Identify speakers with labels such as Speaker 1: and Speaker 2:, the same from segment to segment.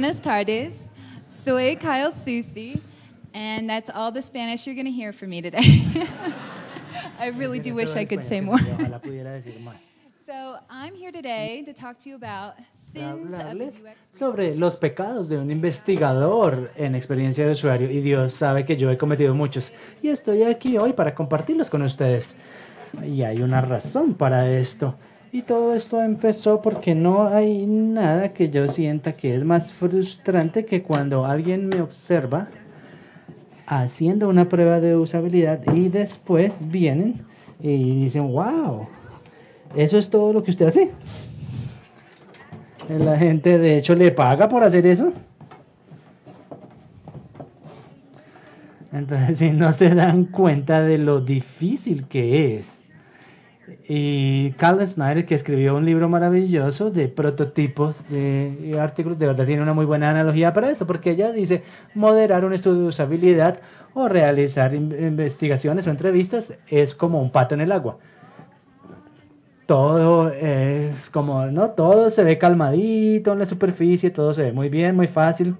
Speaker 1: buenas tardes. Soy Kyle Susi, and that's all the Spanish you're going to hear from me today. I really do wish I could say more. So, I'm here today to talk to you about
Speaker 2: hablarles sobre los pecados de un investigador en experiencia de usuario y Dios sabe que yo he cometido muchos y estoy aquí hoy para compartirlos con ustedes. Y hay una razón para esto. Y todo esto empezó porque no hay nada que yo sienta que es más frustrante que cuando alguien me observa haciendo una prueba de usabilidad y después vienen y dicen, wow, eso es todo lo que usted hace. La gente de hecho le paga por hacer eso. Entonces, si no se dan cuenta de lo difícil que es. Y Carl Snyder, que escribió un libro maravilloso de prototipos de artículos, de verdad tiene una muy buena analogía para esto, porque ella dice, moderar un estudio de usabilidad o realizar in- investigaciones o entrevistas es como un pato en el agua todo es como, ¿no? Todo se ve calmadito en la superficie, todo se ve muy bien, muy fácil.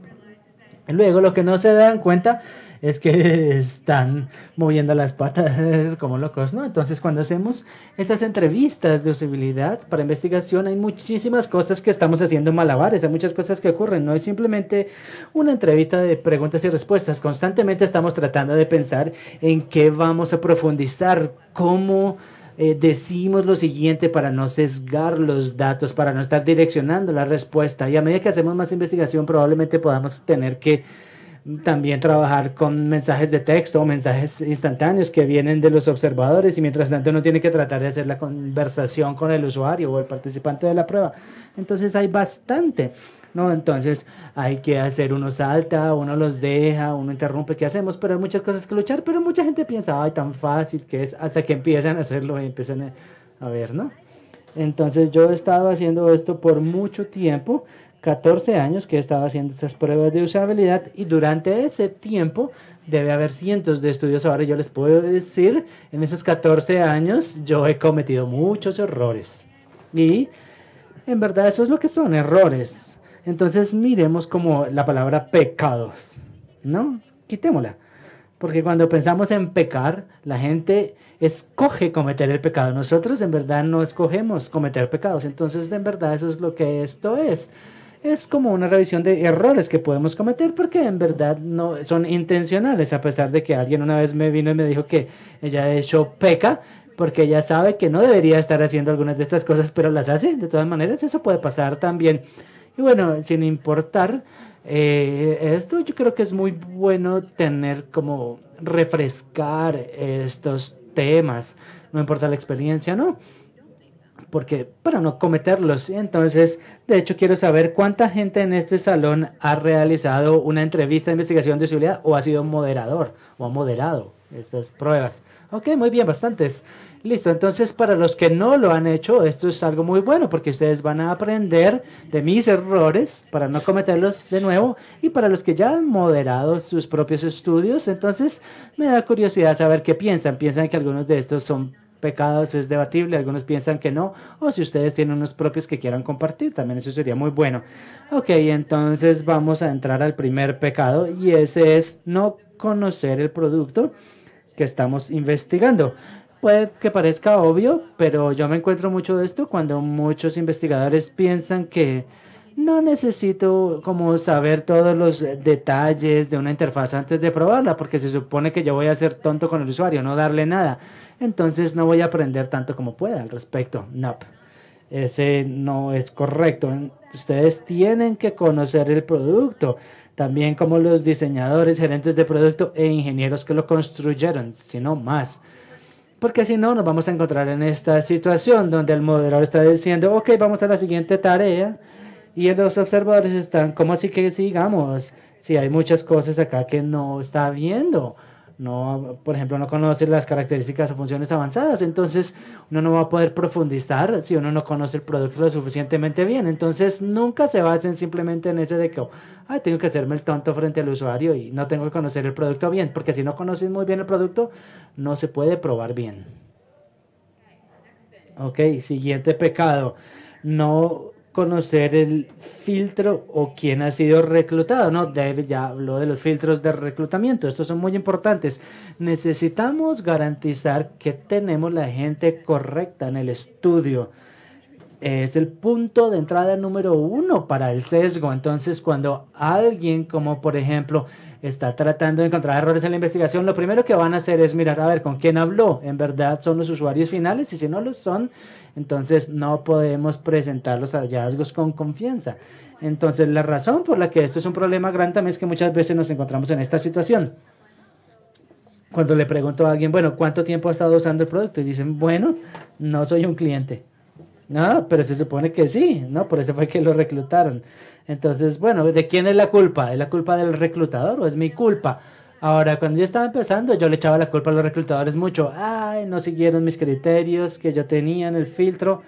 Speaker 2: Luego lo que no se dan cuenta es que están moviendo las patas como locos, ¿no? Entonces cuando hacemos estas entrevistas de usabilidad para investigación hay muchísimas cosas que estamos haciendo malabares, hay muchas cosas que ocurren, no es simplemente una entrevista de preguntas y respuestas, constantemente estamos tratando de pensar en qué vamos a profundizar, cómo eh, decimos lo siguiente para no sesgar los datos, para no estar direccionando la respuesta. Y a medida que hacemos más investigación, probablemente podamos tener que también trabajar con mensajes de texto o mensajes instantáneos que vienen de los observadores y mientras tanto uno tiene que tratar de hacer la conversación con el usuario o el participante de la prueba. Entonces hay bastante. ¿No? Entonces hay que hacer, uno salta, uno los deja, uno interrumpe, ¿qué hacemos? Pero hay muchas cosas que luchar, pero mucha gente piensa, ay, tan fácil que es, hasta que empiezan a hacerlo y empiezan a, ver, ¿no? Entonces yo he estado haciendo esto por mucho tiempo, 14 años que he estado haciendo estas pruebas de usabilidad y durante ese tiempo debe haber cientos de estudios. Ahora yo les puedo decir, en esos 14 años yo he cometido muchos errores. Y en verdad eso es lo que son errores. Entonces miremos como la palabra pecados, ¿no? Quitémosla. Porque cuando pensamos en pecar, la gente escoge cometer el pecado. Nosotros en verdad no escogemos cometer pecados. Entonces en verdad eso es lo que esto es. Es como una revisión de errores que podemos cometer porque en verdad no son intencionales. A pesar de que alguien una vez me vino y me dijo que ella de hecho peca porque ella sabe que no debería estar haciendo algunas de estas cosas, pero las hace. De todas maneras, eso puede pasar también. Y bueno, sin importar eh, esto, yo creo que es muy bueno tener como refrescar estos temas, no importa la experiencia, ¿no? Porque para no cometerlos. Entonces, de hecho, quiero saber cuánta gente en este salón ha realizado una entrevista de investigación de usabilidad o ha sido moderador o ha moderado estas pruebas. Ok, muy bien, bastantes. Listo, entonces para los que no lo han hecho, esto es algo muy bueno porque ustedes van a aprender de mis errores para no cometerlos de nuevo y para los que ya han moderado sus propios estudios, entonces me da curiosidad saber qué piensan. ¿Piensan que algunos de estos son pecados? Es debatible, algunos piensan que no, o si ustedes tienen unos propios que quieran compartir, también eso sería muy bueno. Ok, entonces vamos a entrar al primer pecado y ese es no conocer el producto que estamos investigando. Puede que parezca obvio, pero yo me encuentro mucho de esto cuando muchos investigadores piensan que no necesito como saber todos los detalles de una interfaz antes de probarla, porque se supone que yo voy a ser tonto con el usuario, no darle nada. Entonces no voy a aprender tanto como pueda al respecto. No, ese no es correcto. Ustedes tienen que conocer el producto, también como los diseñadores, gerentes de producto e ingenieros que lo construyeron, sino más. Porque si no, nos vamos a encontrar en esta situación donde el moderador está diciendo, ok, vamos a la siguiente tarea. Y los observadores están, ¿cómo así que sigamos? Si hay muchas cosas acá que no está viendo. No, por ejemplo, no conoce las características o funciones avanzadas. Entonces, uno no va a poder profundizar si uno no conoce el producto lo suficientemente bien. Entonces, nunca se basen simplemente en ese de que, ay, tengo que hacerme el tonto frente al usuario y no tengo que conocer el producto bien. Porque si no conoces muy bien el producto, no se puede probar bien. Ok, siguiente pecado. No conocer el filtro o quién ha sido reclutado, ¿no? David ya habló de los filtros de reclutamiento, estos son muy importantes. Necesitamos garantizar que tenemos la gente correcta en el estudio. Es el punto de entrada número uno para el sesgo. Entonces, cuando alguien, como por ejemplo, está tratando de encontrar errores en la investigación, lo primero que van a hacer es mirar a ver con quién habló. En verdad son los usuarios finales y si no lo son, entonces no podemos presentar los hallazgos con confianza. Entonces la razón por la que esto es un problema grande también es que muchas veces nos encontramos en esta situación. Cuando le pregunto a alguien, bueno, ¿cuánto tiempo ha estado usando el producto? Y dicen, bueno, no soy un cliente. No, pero se supone que sí, ¿no? Por eso fue que lo reclutaron. Entonces, bueno, ¿de quién es la culpa? ¿Es la culpa del reclutador o es mi culpa? Ahora, cuando yo estaba empezando, yo le echaba la culpa a los reclutadores mucho. Ay, no siguieron mis criterios que yo tenía en el filtro.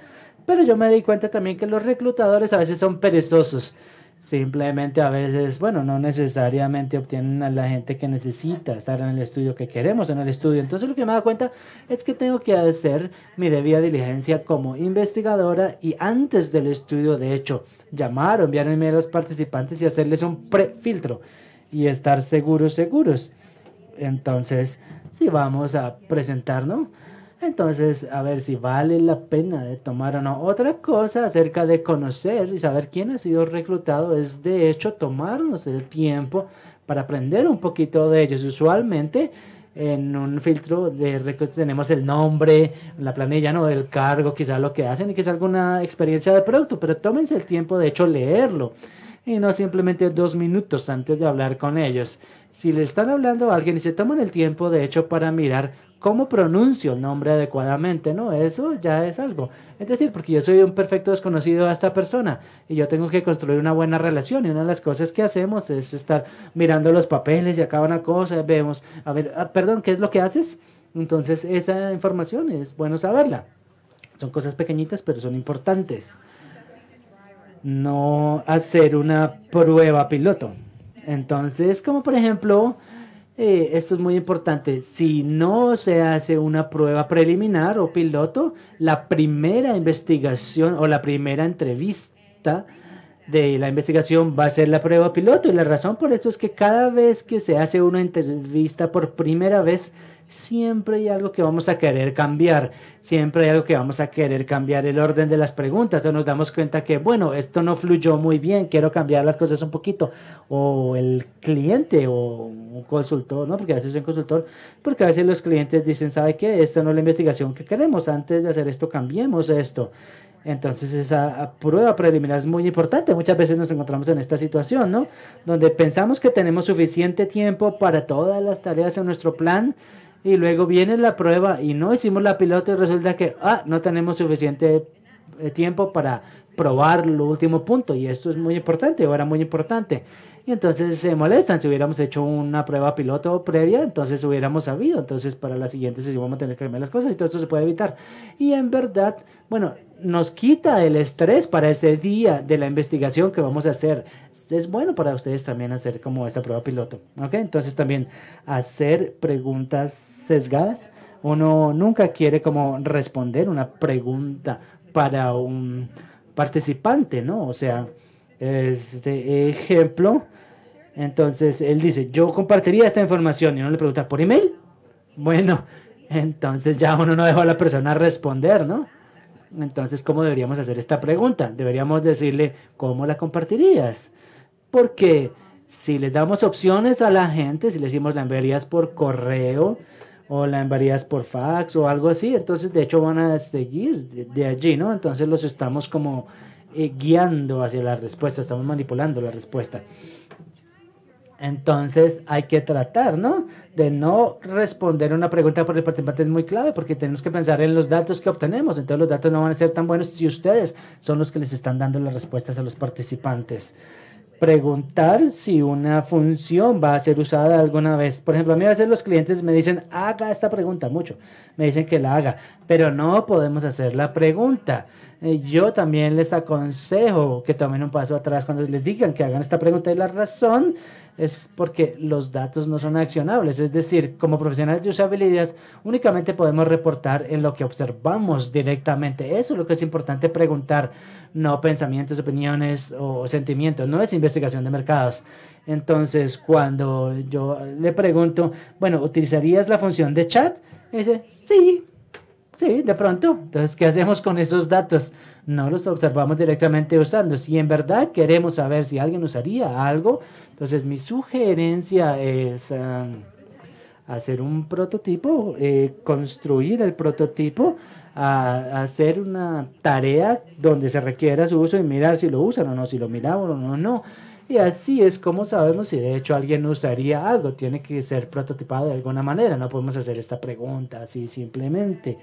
Speaker 2: Pero yo me di cuenta también que los reclutadores a veces son perezosos. Simplemente a veces, bueno, no necesariamente obtienen a la gente que necesita estar en el estudio que queremos en el estudio. Entonces lo que me da cuenta es que tengo que hacer mi debida diligencia como investigadora y antes del estudio, de hecho, llamar o enviar a los participantes y hacerles un prefiltro y estar seguros, seguros. Entonces, si vamos a presentarnos, entonces a ver si vale la pena de tomar o no. Otra cosa acerca de conocer y saber quién ha sido reclutado es de hecho tomarnos el tiempo para aprender un poquito de ellos. Usualmente en un filtro de reclutamiento tenemos el nombre, la planilla, ¿no? El cargo, quizás lo que hacen y quizás alguna experiencia de producto, pero tómense el tiempo de hecho leerlo y no simplemente dos minutos antes de hablar con ellos. Si le están hablando a alguien y se toman el tiempo, de hecho, para mirar cómo pronuncio el nombre adecuadamente, ¿no? Eso ya es algo. Es decir, porque yo soy un perfecto desconocido a esta persona y yo tengo que construir una buena relación y una de las cosas que hacemos es estar mirando los papeles y acá una cosa, vemos, a ver, ah, perdón, ¿qué es lo que haces? Entonces, esa información es bueno saberla. Son cosas pequeñitas, pero son importantes no hacer una prueba piloto. Entonces, como por ejemplo, eh, esto es muy importante, si no se hace una prueba preliminar o piloto, la primera investigación o la primera entrevista de la investigación va a ser la prueba piloto y la razón por eso es que cada vez que se hace una entrevista por primera vez, siempre hay algo que vamos a querer cambiar, siempre hay algo que vamos a querer cambiar el orden de las preguntas, o nos damos cuenta que, bueno, esto no fluyó muy bien, quiero cambiar las cosas un poquito, o el cliente o un consultor, ¿no? Porque a veces soy un consultor, porque a veces los clientes dicen, ¿sabe qué? Esta no es la investigación que queremos, antes de hacer esto, cambiemos esto. Entonces esa prueba preliminar es muy importante. Muchas veces nos encontramos en esta situación, ¿no? Donde pensamos que tenemos suficiente tiempo para todas las tareas en nuestro plan, y luego viene la prueba y no hicimos la piloto y resulta que ah, no tenemos suficiente eh, tiempo para probar lo último punto y esto es muy importante, ahora muy importante. Y entonces se molestan. Si hubiéramos hecho una prueba piloto previa, entonces hubiéramos sabido. Entonces para la siguiente sesión vamos a tener que cambiar las cosas y todo esto se puede evitar. Y en verdad, bueno, nos quita el estrés para ese día de la investigación que vamos a hacer. Es bueno para ustedes también hacer como esta prueba piloto. ¿Ok? Entonces también hacer preguntas sesgadas. Uno nunca quiere como responder una pregunta para un participante, ¿no? O sea, este ejemplo, entonces él dice, yo compartiría esta información y uno le pregunta, ¿por email? Bueno, entonces ya uno no dejó a la persona responder, ¿no? Entonces, ¿cómo deberíamos hacer esta pregunta? Deberíamos decirle, ¿cómo la compartirías? Porque si les damos opciones a la gente, si le decimos la enviarías por correo o la enviarías por fax o algo así, entonces de hecho van a seguir de, allí, ¿no? Entonces los estamos como eh, guiando hacia la respuesta, estamos manipulando la respuesta. Entonces hay que tratar, ¿no? De no responder una pregunta por el participante es muy clave porque tenemos que pensar en los datos que obtenemos. Entonces los datos no van a ser tan buenos si ustedes son los que les están dando las respuestas a los participantes. Preguntar si una función va a ser usada alguna vez. Por ejemplo, a mí a veces los clientes me dicen, haga esta pregunta mucho. Me dicen que la haga, pero no podemos hacer la pregunta. Eh, yo también les aconsejo que tomen un paso atrás cuando les digan que hagan esta pregunta y la razón es porque los datos no son accionables. Es decir, como profesionales de usabilidad, únicamente podemos reportar en lo que observamos directamente. Eso es lo que es importante preguntar, no pensamientos, opiniones o sentimientos. No es investigación de mercados. Entonces, cuando yo le pregunto, bueno, ¿utilizarías la función de chat? Dice, sí, sí, de pronto. Entonces, ¿qué hacemos con esos datos? No los observamos directamente usando. Si en verdad queremos saber si alguien usaría algo, entonces mi sugerencia es ah, hacer un prototipo, eh, construir el prototipo, hacer una tarea donde se requiera su uso y mirar si lo usan o no, si lo miramos o no, no. Y así es como sabemos si de hecho alguien usaría algo. Tiene que ser prototipado de alguna manera. No podemos hacer esta pregunta así simplemente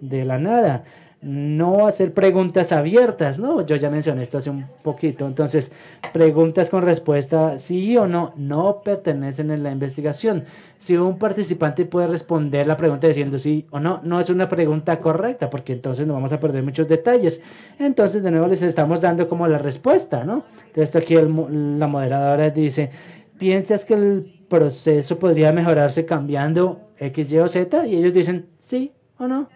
Speaker 2: de la nada no hacer preguntas abiertas, ¿no? Yo ya mencioné esto hace un poquito. Entonces, preguntas con respuesta sí o no no pertenecen en la investigación. Si un participante puede responder la pregunta diciendo sí o no, no es una pregunta correcta, porque entonces no vamos a perder muchos detalles. Entonces, de nuevo les estamos dando como la respuesta, ¿no? Entonces, aquí la moderadora dice, ¿piensas que el proceso podría mejorarse cambiando X, Y o Z? Y ellos dicen sí o no.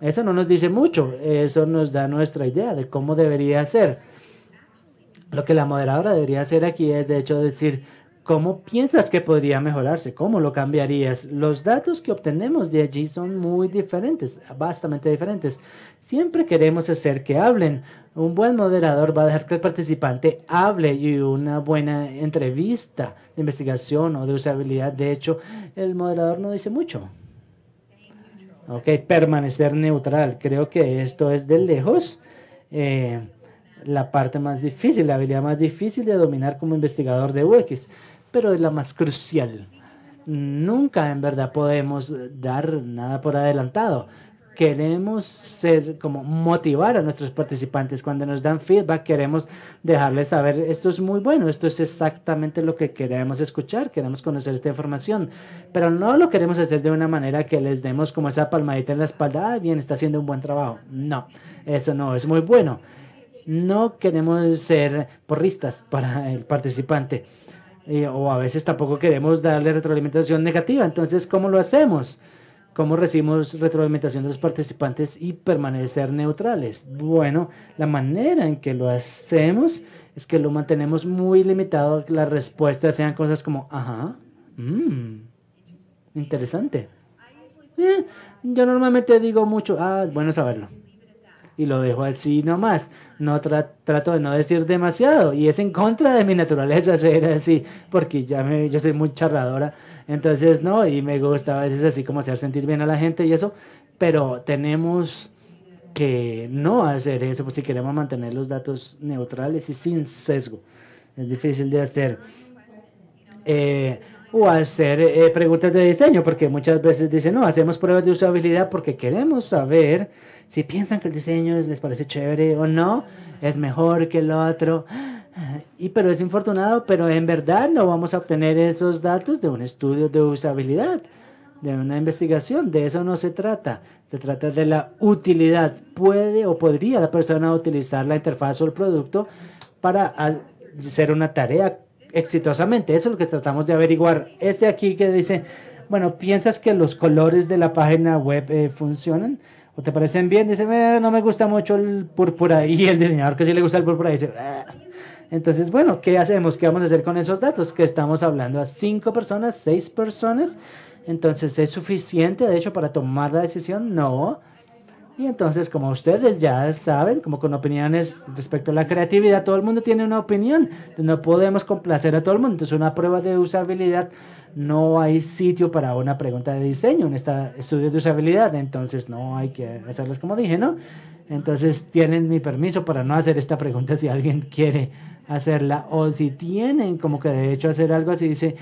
Speaker 2: Eso no nos dice mucho, eso nos da nuestra idea de cómo debería ser. Lo que la moderadora debería hacer aquí es, de hecho, decir, ¿cómo piensas que podría mejorarse? ¿Cómo lo cambiarías? Los datos que obtenemos de allí son muy diferentes, bastante diferentes. Siempre queremos hacer que hablen. Un buen moderador va a dejar que el participante hable y una buena entrevista de investigación o de usabilidad. De hecho, el moderador no dice mucho. Ok, permanecer neutral. Creo que esto es de lejos eh, la parte más difícil, la habilidad más difícil de dominar como investigador de UX, pero es la más crucial. Nunca en verdad podemos dar nada por adelantado queremos ser como motivar a nuestros participantes. Cuando nos dan feedback queremos dejarles saber esto es muy bueno esto es exactamente lo que queremos escuchar queremos conocer esta información pero no lo queremos hacer de una manera que les demos como esa palmadita en la espalda ah bien está haciendo un buen trabajo no eso no es muy bueno. No queremos ser porristas para el participante eh, o a veces tampoco queremos darle retroalimentación negativa. Entonces cómo lo hacemos ¿Cómo recibimos retroalimentación de los participantes y permanecer neutrales? Bueno, la manera en que lo hacemos es que lo mantenemos muy limitado, las respuestas sean cosas como, ajá, mmm, interesante. Eh, yo normalmente digo mucho, ah, bueno saberlo y lo dejo así nomás. No trato de no decir demasiado y es en contra de mi naturaleza ser así, porque ya me, yo soy muy charradora, entonces no, y me gusta a veces así como hacer sentir bien a la gente y eso, pero tenemos que no hacer eso pues si queremos mantener los datos neutrales y sin sesgo. Es difícil de hacer. Eh, o hacer eh, preguntas de diseño, porque muchas veces dicen, no, hacemos pruebas de usabilidad porque queremos saber si piensan que el diseño les parece chévere o no, es mejor que el otro. Y pero es infortunado, pero en verdad no vamos a obtener esos datos de un estudio de usabilidad, de una investigación, de eso no se trata. Se trata de la utilidad. ¿Puede o podría la persona utilizar la interfaz o el producto para hacer una tarea exitosamente? Eso es lo que tratamos de averiguar. Este aquí que dice, bueno, ¿piensas que los colores de la página web eh, funcionan? ¿O te parecen bien? Dice, no me gusta mucho el púrpura. Y el diseñador que sí le gusta el púrpura dice, ah". entonces, bueno, ¿qué hacemos? ¿Qué vamos a hacer con esos datos? Que estamos hablando a cinco personas, seis personas. Entonces, ¿es suficiente, de hecho, para tomar la decisión? No. Y entonces, como ustedes ya saben, como con opiniones respecto a la creatividad, todo el mundo tiene una opinión. No podemos complacer a todo el mundo. Entonces, una prueba de usabilidad no hay sitio para una pregunta de diseño en este estudio de usabilidad, entonces no hay que hacerlas como dije, ¿no? Entonces tienen mi permiso para no hacer esta pregunta si alguien quiere hacerla o si tienen como que de hecho hacer algo así, dice,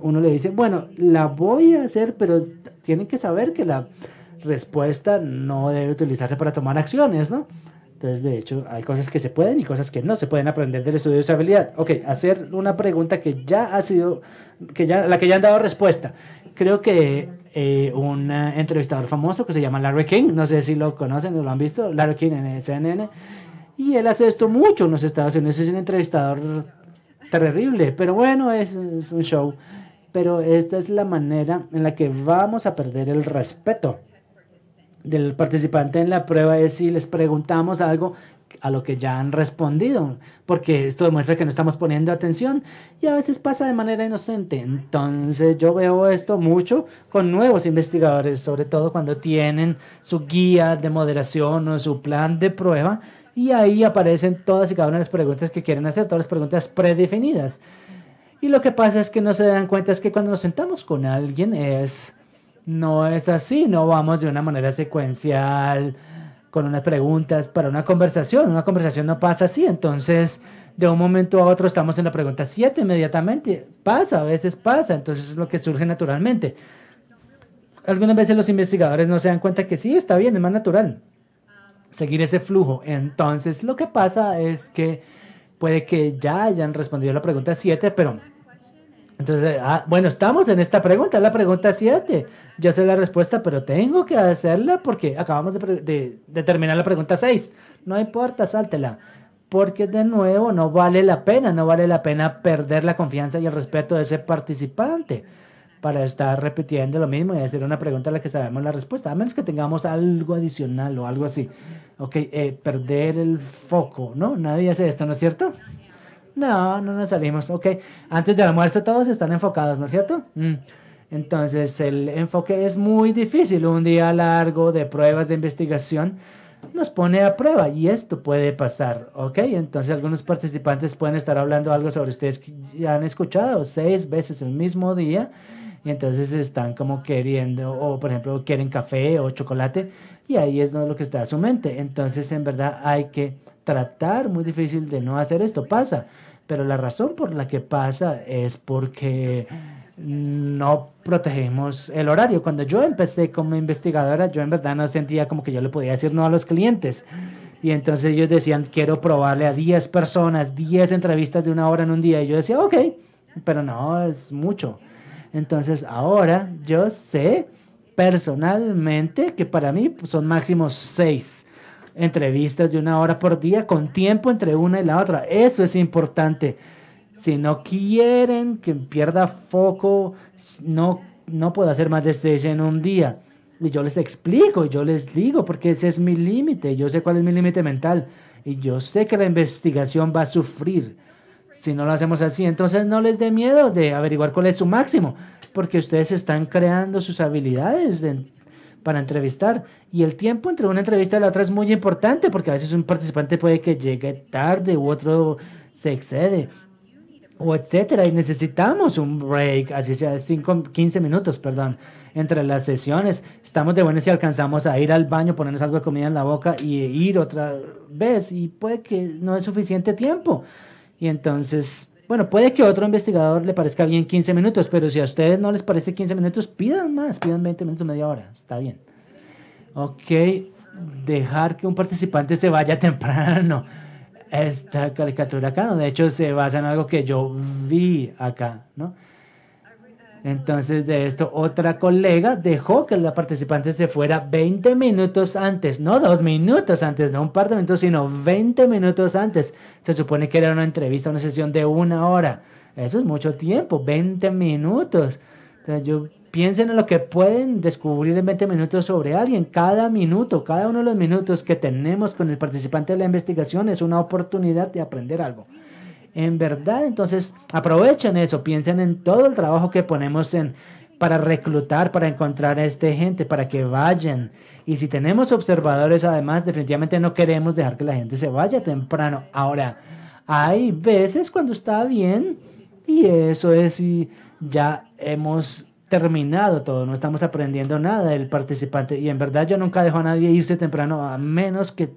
Speaker 2: uno le dice, bueno, la voy a hacer, pero tienen que saber que la respuesta no debe utilizarse para tomar acciones, ¿no? Entonces, de hecho, hay cosas que se pueden y cosas que no se pueden aprender del estudio de usabilidad. Ok, hacer una pregunta que ya ha sido, que ya, la que ya han dado respuesta. Creo que eh, un entrevistador famoso que se llama Larry King, no sé si lo conocen o lo han visto, Larry King en CNN, y él hace esto mucho en los Estados Unidos, es un entrevistador terrible, pero bueno, es un show. Pero esta es la manera en la que vamos a perder el respeto del participante en la prueba es si les preguntamos algo a lo que ya han respondido, porque esto demuestra que no estamos poniendo atención y a veces pasa de manera inocente. Entonces yo veo esto mucho con nuevos investigadores, sobre todo cuando tienen su guía de moderación o su plan de prueba y ahí aparecen todas y cada una de las preguntas que quieren hacer, todas las preguntas predefinidas. Y lo que pasa es que no se dan cuenta es que cuando nos sentamos con alguien es no es así, no vamos de una manera secuencial con unas preguntas para una conversación. Una conversación no pasa así. Entonces, de un momento a otro estamos en la pregunta 7 inmediatamente. Pasa, a veces pasa. Entonces es lo que surge naturalmente. Algunas veces los investigadores no se dan cuenta que sí, está bien, es más natural seguir ese flujo. Entonces, lo que pasa es que puede que ya hayan respondido la pregunta 7, pero entonces, ah, bueno, estamos en esta pregunta, la pregunta 7. Yo sé la respuesta, pero tengo que hacerla porque acabamos de, de, terminar la pregunta 6. No importa, sáltela. Porque de nuevo no vale la pena, no vale la pena perder la confianza y el respeto de ese participante para estar repitiendo lo mismo y hacer una pregunta a la que sabemos la respuesta, a menos que tengamos algo adicional o algo así. Ok, eh, perder el foco, ¿no? Nadie hace esto, ¿no es cierto? No, no nos salimos. Ok, antes del almuerzo todos están enfocados, ¿no es cierto? Mm. Entonces el enfoque es muy difícil. Un día largo de pruebas de investigación nos pone a prueba y esto puede pasar, ¿ok? Entonces algunos participantes pueden estar hablando algo sobre ustedes que ya han escuchado seis veces el mismo día y entonces están como queriendo, o por ejemplo quieren café o chocolate y ahí es lo que está a su mente. Entonces en verdad hay que tratar, muy difícil de no hacer esto, pasa. Pero la razón por la que pasa es porque no protegemos el horario. Cuando yo empecé como investigadora, yo en verdad no sentía como que yo le podía decir no a los clientes. Y entonces ellos decían, quiero probarle a 10 personas, 10 entrevistas de una hora en un día. Y yo decía, ok, pero no, es mucho. Entonces ahora yo sé personalmente que para mí son máximos 6 entrevistas de una hora por día con tiempo entre una y la otra. Eso es importante. Si no quieren que pierda foco, no, no puedo hacer más de seis en un día. Y yo les explico, yo les digo, porque ese es mi límite. Yo sé cuál es mi límite mental. Y yo sé que la investigación va a sufrir si no lo hacemos así. Entonces no les dé miedo de averiguar cuál es su máximo, porque ustedes están creando sus habilidades de, para entrevistar. Y el tiempo entre una entrevista y la otra es muy importante porque a veces un participante puede que llegue tarde u otro se excede o etcétera. Y necesitamos un break, así sea 5, 15 minutos, perdón, entre las sesiones. Estamos de buenas si alcanzamos a ir al baño, ponernos algo de comida en la boca y ir otra vez. Y puede que no es suficiente tiempo. Y entonces bueno, puede que a otro investigador le parezca bien 15 minutos, pero si a ustedes no les parece 15 minutos, pidan más, pidan 20 minutos, media hora, está bien. Ok, dejar que un participante se vaya temprano. Esta caricatura acá, ¿no? de hecho, se basa en algo que yo vi acá, ¿no? Entonces, de esto, otra colega dejó que la participante se fuera 20 minutos antes, no dos minutos antes, no un par de minutos, sino 20 minutos antes. Se supone que era una entrevista, una sesión de una hora. Eso es mucho tiempo, 20 minutos. Entonces, yo piensen en lo que pueden descubrir en 20 minutos sobre alguien. Cada minuto, cada uno de los minutos que tenemos con el participante de la investigación es una oportunidad de aprender algo en verdad. Entonces, aprovechen eso, piensen en todo el trabajo que ponemos en para reclutar, para encontrar a esta gente, para que vayan. Y si tenemos observadores, además, definitivamente no queremos dejar que la gente se vaya temprano. Ahora, hay veces cuando está bien y eso es si ya hemos terminado todo, no estamos aprendiendo nada del participante. Y en verdad yo nunca dejo a nadie irse temprano, a menos que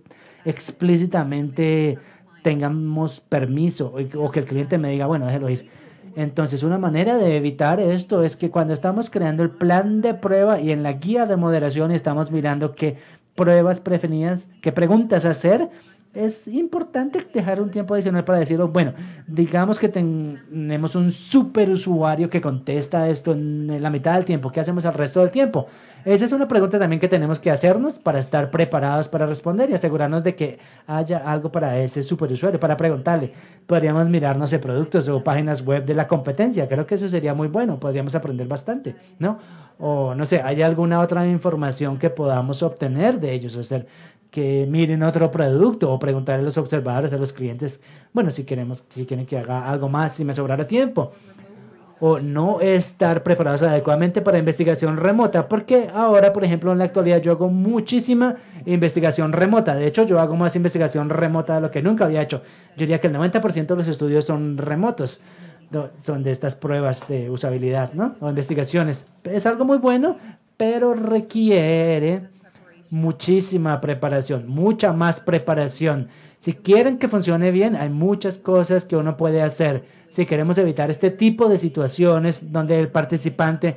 Speaker 2: explícitamente tengamos permiso o que el cliente me diga, bueno, déjelo ir. Entonces, una manera de evitar esto es que cuando estamos creando el plan de prueba y en la guía de moderación estamos mirando qué pruebas preferidas, qué preguntas hacer, es importante dejar un tiempo adicional para decirlo. Bueno, digamos que tenemos un super usuario que contesta esto en la mitad del tiempo. ¿Qué hacemos el resto del tiempo? Esa es una pregunta también que tenemos que hacernos para estar preparados para responder y asegurarnos de que haya algo para ese superusuario, para preguntarle. Podríamos mirarnos de productos o páginas web de la competencia. Creo que eso sería muy bueno. Podríamos aprender bastante, ¿no? O no sé, ¿hay alguna otra información que podamos obtener de ellos? O sea, que miren otro producto o preguntarle a los observadores, a los clientes, bueno, si queremos, si quieren que haga algo más, si me sobrara tiempo. O no estar preparados adecuadamente para investigación remota, porque ahora, por ejemplo, en la actualidad yo hago muchísima investigación remota. De hecho, yo hago más investigación remota de lo que nunca había hecho. Yo diría que el 90% de los estudios son remotos son de estas pruebas de usabilidad, ¿no? O investigaciones. Es algo muy bueno, pero requiere muchísima preparación, mucha más preparación. Si quieren que funcione bien, hay muchas cosas que uno puede hacer. Si queremos evitar este tipo de situaciones donde el participante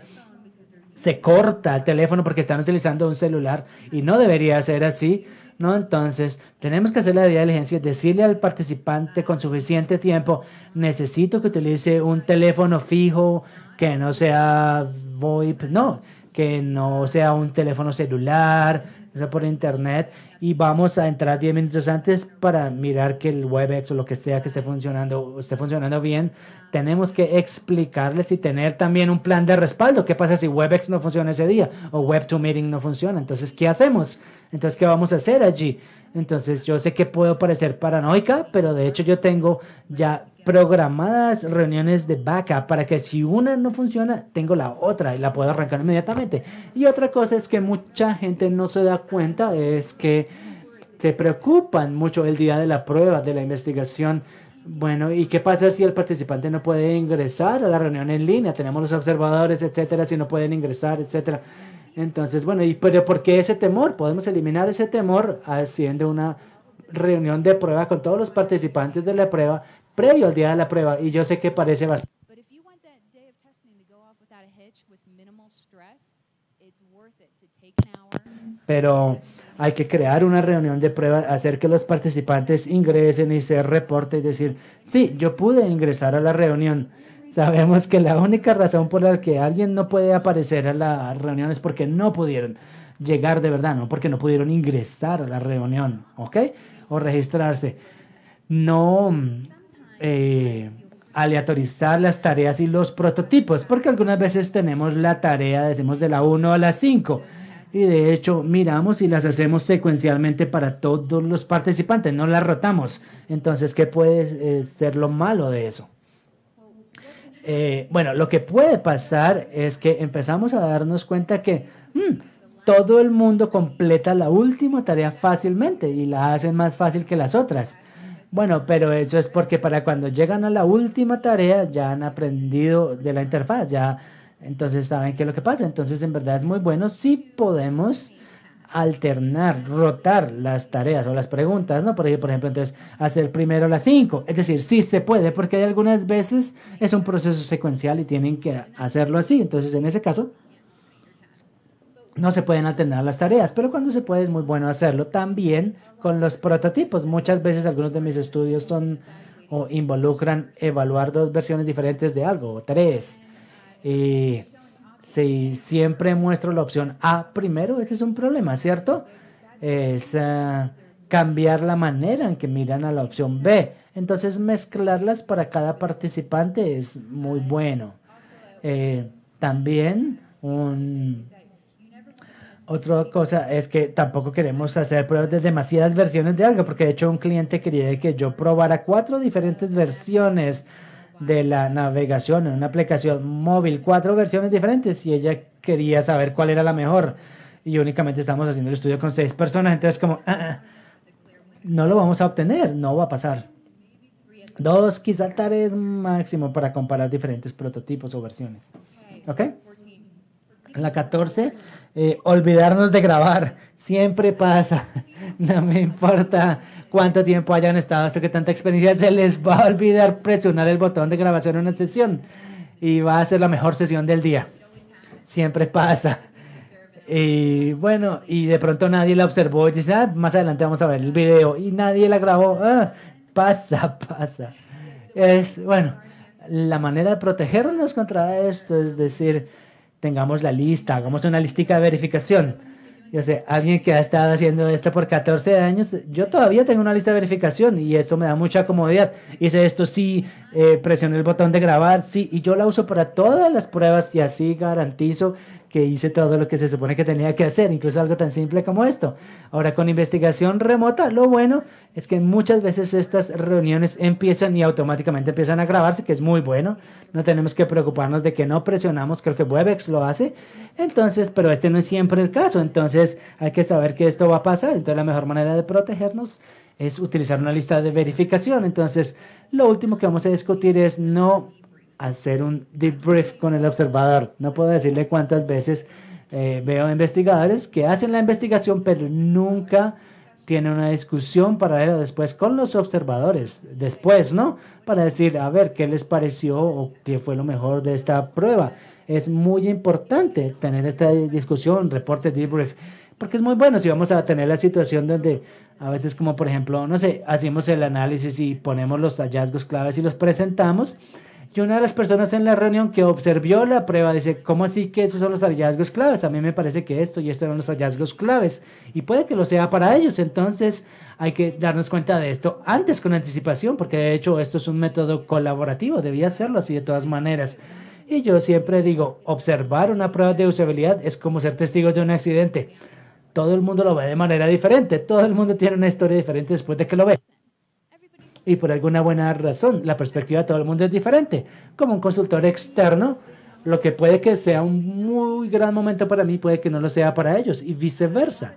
Speaker 2: se corta el teléfono porque están utilizando un celular y no debería ser así, ¿no? Entonces, tenemos que hacer la diligencia, decirle al participante con suficiente tiempo, necesito que utilice un teléfono fijo, que no sea VoIP, no, que no sea un teléfono celular, sea por internet y vamos a entrar 10 minutos antes para mirar que el WebEx o lo que sea que esté funcionando esté funcionando bien. Tenemos que explicarles y tener también un plan de respaldo. ¿Qué pasa si WebEx no funciona ese día o Web2Meeting no funciona? Entonces, ¿qué hacemos? Entonces, ¿qué vamos a hacer allí? Entonces, yo sé que puedo parecer paranoica, pero de hecho yo tengo ya programadas reuniones de backup para que si una no funciona, tengo la otra y la puedo arrancar inmediatamente. Y otra cosa es que mucha gente no se da cuenta, es que se preocupan mucho el día de la prueba, de la investigación. Bueno, ¿y qué pasa si el participante no puede ingresar a la reunión en línea? Tenemos los observadores, etcétera, si no pueden ingresar, etcétera. Entonces, bueno, ¿y pero por qué ese temor? Podemos eliminar ese temor haciendo una reunión de prueba con todos los participantes de la prueba previo al día de la prueba y yo sé que parece bastante. Pero hay que crear una reunión de prueba, hacer que los participantes ingresen y se reporte y decir, sí, yo pude ingresar a la reunión. Sabemos que la única razón por la que alguien no puede aparecer a la reunión es porque no pudieron llegar de verdad, no porque no pudieron ingresar a la reunión, ¿ok? O registrarse. No eh, aleatorizar las tareas y los prototipos, porque algunas veces tenemos la tarea, decimos, de la 1 a la 5. Y de hecho, miramos y las hacemos secuencialmente para todos los participantes, no las rotamos. Entonces, ¿qué puede eh, ser lo malo de eso? Eh, bueno, lo que puede pasar es que empezamos a darnos cuenta que mm, todo el mundo completa la última tarea fácilmente y la hacen más fácil que las otras. Bueno, pero eso es porque para cuando llegan a la última tarea ya han aprendido de la interfaz, ya entonces saben qué es lo que pasa. Entonces, en verdad es muy bueno si podemos alternar, rotar las tareas o las preguntas, ¿no? Por ejemplo, entonces hacer primero las cinco. Es decir, sí se puede, porque hay algunas veces es un proceso secuencial y tienen que hacerlo así. Entonces, en ese caso, no se pueden alternar las tareas, pero cuando se puede es muy bueno hacerlo también con los prototipos. Muchas veces algunos de mis estudios son o involucran evaluar dos versiones diferentes de algo, o tres. Y si siempre muestro la opción A primero, ese es un problema, ¿cierto? Es ah, cambiar la manera en que miran a la opción B. Entonces mezclarlas para cada participante es muy bueno. Eh, también otra cosa es que tampoco queremos hacer pruebas de demasiadas versiones de algo, porque de hecho un cliente quería que yo probara cuatro diferentes versiones de la navegación en una aplicación móvil, cuatro versiones diferentes, y ella quería saber cuál era la mejor. Y únicamente estamos haciendo el estudio con seis personas, entonces como, ah, ah, no lo vamos a obtener, no va a pasar. Dos, quizá tres máximo para comparar diferentes prototipos o versiones. ¿Ok? La 14 eh, olvidarnos de grabar. Siempre pasa. No me importa cuánto tiempo hayan estado, hasta que tanta experiencia, se les va a olvidar presionar el botón de grabación en una sesión y va a ser la mejor sesión del día. Siempre pasa. Y bueno, y de pronto nadie la observó y dice, ah, más adelante vamos a ver el video. Y nadie la grabó. Ah, pasa, pasa. Es, bueno, la manera de protegernos contra esto es decir, tengamos la lista, hagamos una listica de verificación. Yo sé, alguien que ha estado haciendo esto por 14 años, yo todavía tengo una lista de verificación y eso me da mucha comodidad. Hice esto, sí, eh, presioné el botón de grabar, sí, y yo la uso para todas las pruebas y así garantizo que hice todo lo que se supone que tenía que hacer, incluso algo tan simple como esto. Ahora, con investigación remota, lo bueno es que muchas veces estas reuniones empiezan y automáticamente empiezan a grabarse, que es muy bueno. No tenemos que preocuparnos de que no presionamos, creo que Webex lo hace. Entonces, pero este no es siempre el caso, entonces hay que saber que esto va a pasar. Entonces, la mejor manera de protegernos es utilizar una lista de verificación. Entonces, lo último que vamos a discutir es no hacer un debrief con el observador. No puedo decirle cuántas veces eh, veo investigadores que hacen la investigación, pero nunca tienen una discusión paralela después con los observadores, después, ¿no? Para decir, a ver, ¿qué les pareció o qué fue lo mejor de esta prueba? Es muy importante tener esta discusión, reporte, debrief, porque es muy bueno si vamos a tener la situación donde a veces como por ejemplo, no sé, hacemos el análisis y ponemos los hallazgos claves y los presentamos, y una de las personas en la reunión que observó la prueba dice, ¿cómo así que esos son los hallazgos claves? A mí me parece que esto y esto eran los hallazgos claves. Y puede que lo sea para ellos. Entonces hay que darnos cuenta de esto antes con anticipación, porque de hecho esto es un método colaborativo, debía hacerlo así de todas maneras. Y yo siempre digo, observar una prueba de usabilidad es como ser testigos de un accidente. Todo el mundo lo ve de manera diferente, todo el mundo tiene una historia diferente después de que lo ve y por alguna buena razón la perspectiva de todo el mundo es diferente. Como un consultor externo, lo que puede que sea un muy gran momento para mí puede que no lo sea para ellos y viceversa.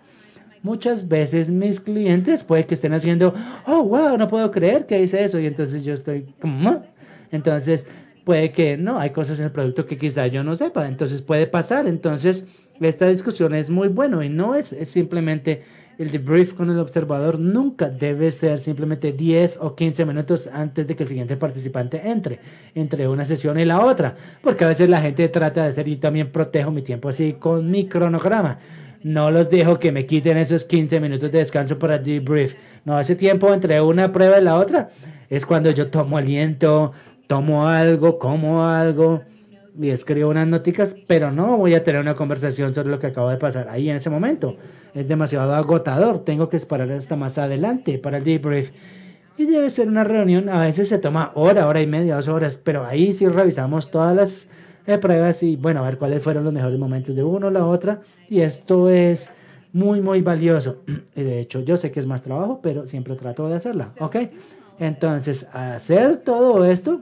Speaker 2: Muchas veces mis clientes puede que estén haciendo, oh, wow, no puedo creer que hice eso y entonces yo estoy como, entonces puede que no, hay cosas en el producto que quizá yo no sepa, entonces puede pasar, entonces esta discusión es muy bueno y no es simplemente el debrief con el observador nunca debe ser simplemente 10 o 15 minutos antes de que el siguiente participante entre, entre una sesión y la otra, porque a veces la gente trata de hacer, y también protejo mi tiempo así con mi cronograma. No los dejo que me quiten esos 15 minutos de descanso para debrief. No, ese tiempo entre una prueba y la otra es cuando yo tomo aliento, tomo algo, como algo y escribo unas noticas, pero no voy a tener una conversación sobre lo que acabo de pasar ahí en ese momento. Es demasiado agotador, tengo que esperar hasta más adelante para el debrief. Y debe ser una reunión, a veces se toma hora, hora y media, dos horas, pero ahí sí revisamos todas las eh, pruebas y bueno, a ver cuáles fueron los mejores momentos de uno o la otra. Y esto es muy, muy valioso. Y de hecho, yo sé que es más trabajo, pero siempre trato de hacerla, ¿ok? Entonces, hacer todo esto,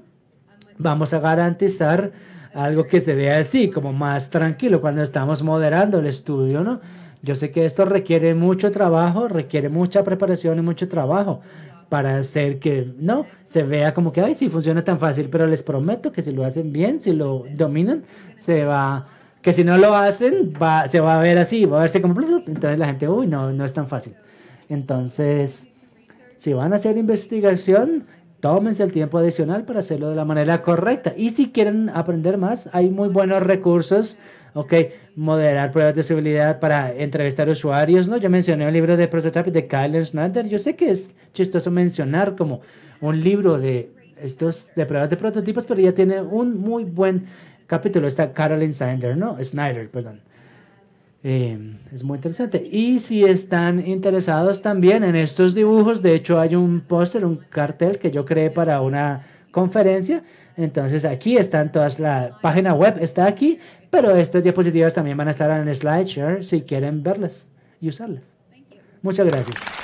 Speaker 2: vamos a garantizar algo que se vea así, como más tranquilo cuando estamos moderando el estudio, ¿no? Yo sé que esto requiere mucho trabajo, requiere mucha preparación y mucho trabajo para hacer que, no, se vea como que, ay, sí, funciona tan fácil, pero les prometo que si lo hacen bien, si lo dominan, se va, que si no lo hacen, va, se va a ver así, va a verse como, entonces la gente, uy, no, no es tan fácil. Entonces, si van a hacer investigación, tómense el tiempo adicional para hacerlo de la manera correcta. Y si quieren aprender más, hay muy buenos recursos. Ok, moderar pruebas de usabilidad para entrevistar usuarios, ¿no? Yo mencioné un libro de prototype de Kyle Snyder. Yo sé que es chistoso mencionar como un libro de estos de pruebas de prototipos, pero ya tiene un muy buen capítulo. Está Carolyn Snyder, ¿no? Snyder, perdón. Eh, es muy interesante. Y si están interesados también en estos dibujos, de hecho hay un póster, un cartel que yo creé para una conferencia. Entonces aquí están todas, la página web está aquí, pero estas diapositivas también van a estar en SlideShare si quieren verlas y usarlas. Muchas gracias.